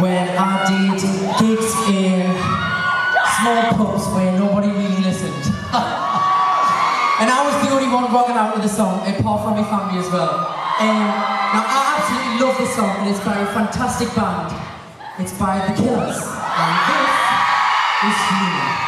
where I did gigs in small pubs where nobody really listened. and I was the only one rocking out with the song, apart from my family as well. Um, now, I absolutely love this song, and it's by a fantastic band. It's by The Killers. And this is Human.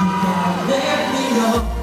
Let me know.